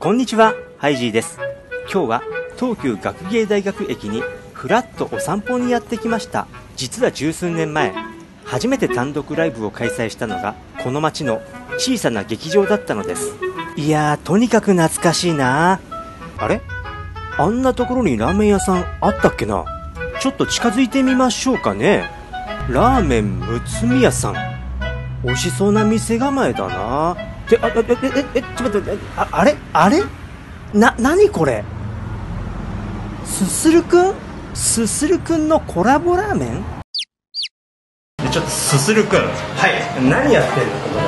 こんにちは、ハイジーです。今日は東急学芸大学駅にふらっとお散歩にやってきました。実は十数年前、初めて単独ライブを開催したのがこの街の小さな劇場だったのです。いやー、とにかく懐かしいなあれ？あんなところにラーメン屋さんあったっけな？ちょっと近づいてみましょうかね。ラーメンむつみ屋さん。美味しそうな店構えだなちょ、あ、え、え、え、え、ちょっと待って、ああれあれ？な、なにこれ？すするくん？すするくんのコラボラーメン？ちょっとすするくんはい。何やってんの？こ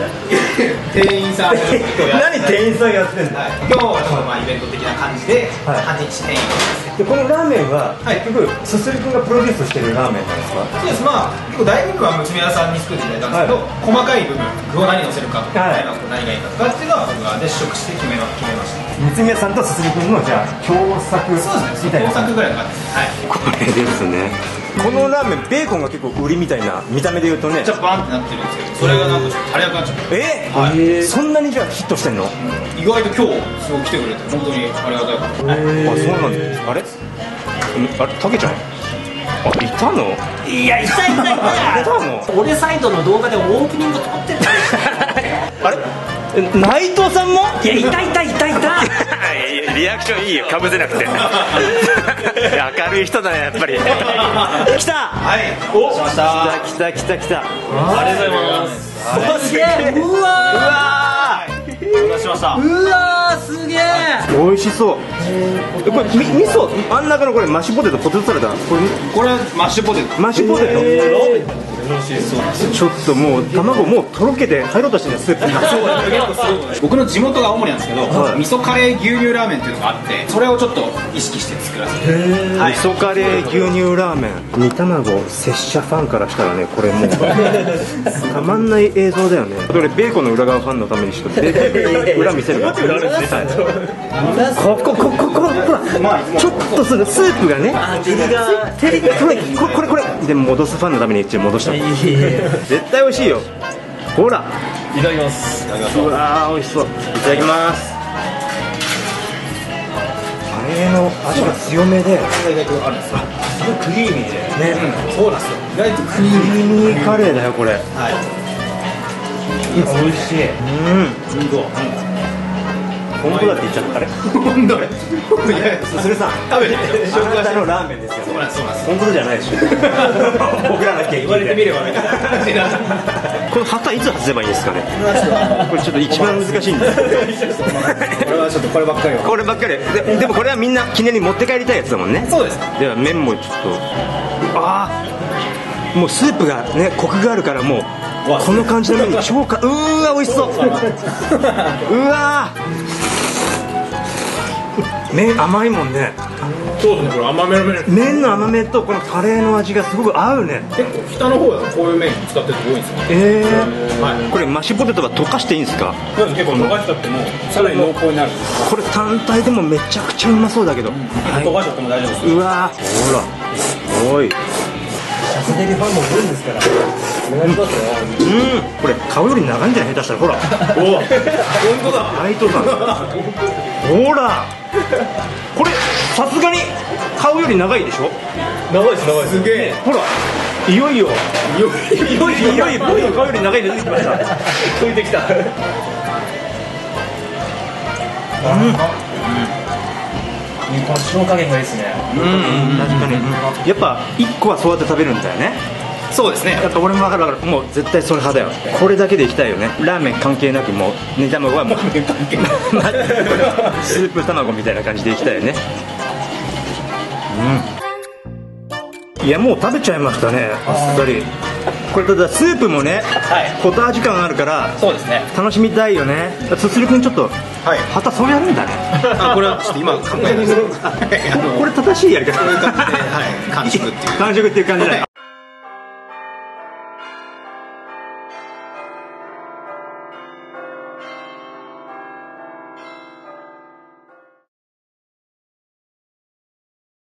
店員さん。何店員さんやってんの？はい、今日はちょっとまあイベント的な感じで、はい。8日店員ですでこのラーメンは、はい。結局すするくんがプロデュースしてるラーメンなんですか？そうです。まあ結構大部分は娘屋さんに作っていただいたんですけど、細かい部分具を何乗せるかとか、はい。何がいいかとかっていうのは僕がで試食して決めま決めました。三つ宮さんとすするくんのじゃあ共作そうですね。みたいな工作ぐらいの感じで。すはい。これですねこのラーメンベーコンが結構売りみたいな見た目で言うとね。ちょっとバンってなってるんですけどそれがなんかちょっと垂れなくなっちゃって。え？はい。そんなにじゃあヒットしてんの？意外と今日すごい来てくれて本当にありがたいこと。であそうなんですあれ？うんあれたけちゃん？あいたの？いやいたいたいいた俺サイドの動画でオープニング撮ってた あれ？え内藤さんも？いやいたいたいたいたリアクションいいよ。かぶせなくて。明るい人だねやっぱり。来た！はい。お！しました来た来た来た。ありがとうございます。すげえうわわお待たせしました。ーうわーすげえー美味しそう。えこれみ味噌？真ん中のこれマッシュポテトポテトサラダ？これこれはマッシュポテト。マッシュポテト、ちょっともう卵もうとろけて入ろうとしてるスープが。僕の地元が青森なんですけど、はい。味噌カレー牛乳ラーメンっていうのがあってそれをちょっと意識して作らせて。はい。味噌カレー牛乳ラーメン。煮卵拙者ファンからしたらねこれもう たまんない映像だよね。これベーコンの裏側ファンのためにちょっとベーコン裏見せるから。はいこここここほらちょっとするスープがねあ照りがテレビこれこれこれで戻すファンのために一応戻した絶対美味しいよほらいただきますうわ美味しそういただきますカレーの味が強めであすごいクリーミーでね、そうなんですよ意外とクリーミーミーカレーだよこれはい美味しいうん本当だって言っちゃった。あれ本当？いやそれさん食べて。あなたのラーメンですよそうなんですそうなんです。本当じゃないでしょ。僕らだけ言われてみればみたいな感じになってこの旗いつ外せばいいですかね？これちょっと一番難しいんですこれはちょっとこればっかりは。こればっかり。ででもこれはみんな記念に持って帰りたいやつだもんね。そうです。では麺もちょっと。ああもうスープがねコクがあるからもうこの感じの麺に超かうーわ美味しそう。うわ。ー麺甘いもんね。そうですねこれ甘めの麺。麺の甘めとこのカレーの味がすごく合うね。結構北の方だとこういう麺使ってるとこ多いんですよ。ええはい。これマッシュポテトは溶かしていいんですか？そうです結構溶かしちゃってもさらに濃厚になる。これ単体でもめちゃくちゃうまそうだけど、溶かしちゃっても大丈夫ですうわ。ーほら。おいファンもいるんですから。お願いしますよ。うん。これ顔より長いんじゃない？下手したらほら。お本当だライトさんほら。これさすがに顔より長いでしょ？長いです長いです。すげえ。ほら。いよいよ。いよいよ。いよいよ僕の顔より長いの出てきました。てきたこの塩加減がいいですね。うん確かにやっぱ1個はそうやって食べるんだよね。そうですね。やっぱ俺も分かる分かる。もう絶対それ派だよ。これだけでいきたいよね。ラーメン関係なくもう煮卵はもうスープ卵みたいな感じでいきたいよね。うん。いやもう食べちゃいましたね。あっさりこれただスープもね、はい。ポタージュ感あるからそうですね。楽しみたいよね。すするくんちょっとはい。旗そうやるんだね。あこれはちょっと今考えてます これ正しいやり方。こういう感じではい。完食っていう。完食っていう感じだよ